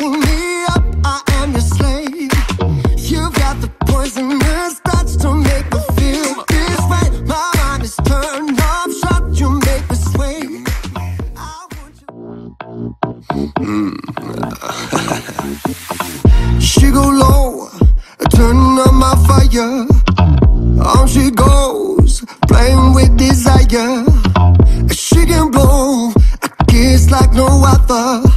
me up, I am your slave. You've got the poisonous touch to make me feel this way. My mind is turned off, shot, you make me sway. She go low, turning on my fire. On she goes, playing with desire. She can blow a kiss like no other.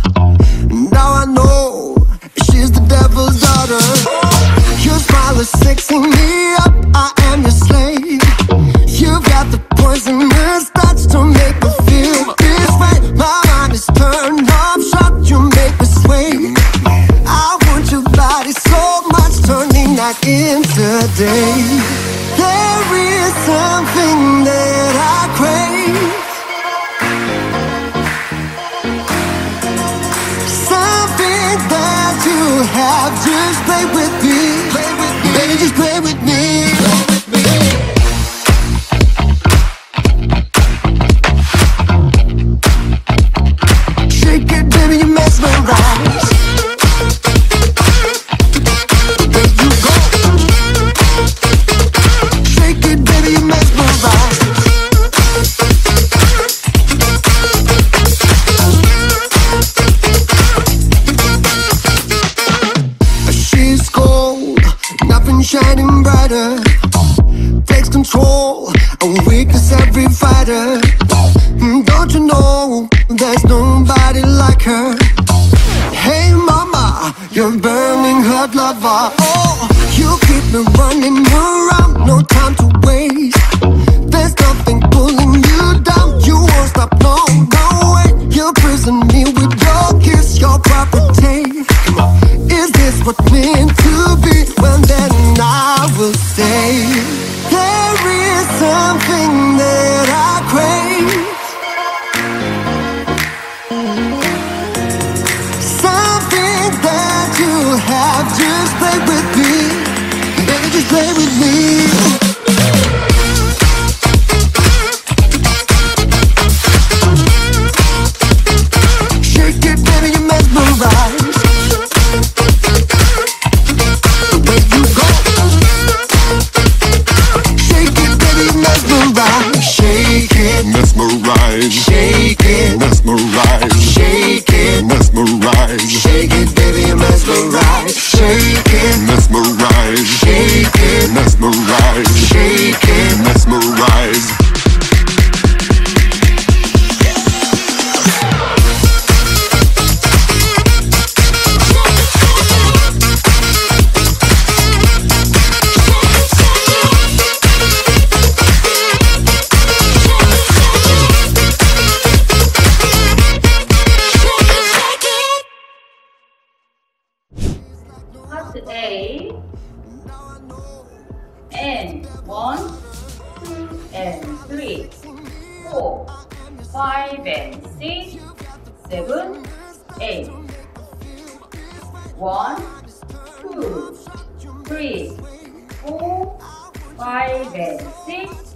Have, just play with me. Baby, just play with me. Takes control, a weakness every fighter. Mm, Don't you know there's nobody like her? Hey mama, you're burning hot lava. Oh, you keep me running around, no time to waste. Just play with me. Baby, just play with me. Shake it, baby, you mesmerize. The way you go. Shake Part A and one, two, and three, four, five, and six, seven, eight. One, two, three, four, five, and six,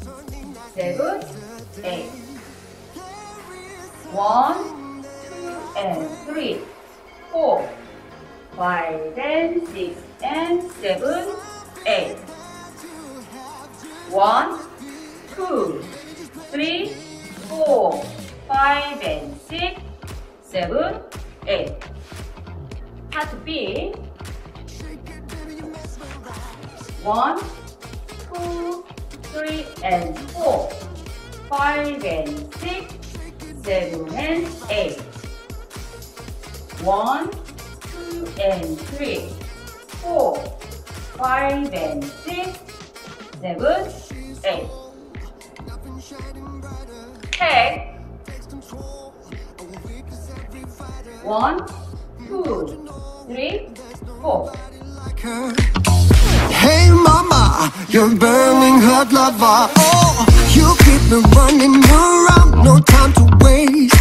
seven, eight. One, 5 and 6 and 7, 8. 1, and six, seven, eight. Part B. One, two, three and 4, 5 and 6, 7 and 8. 1, two and three, four, five and six, seven, eight. Take one, two, three, four. Hey mama, you're burning hot lava. Oh, you keep me running around, no time to waste.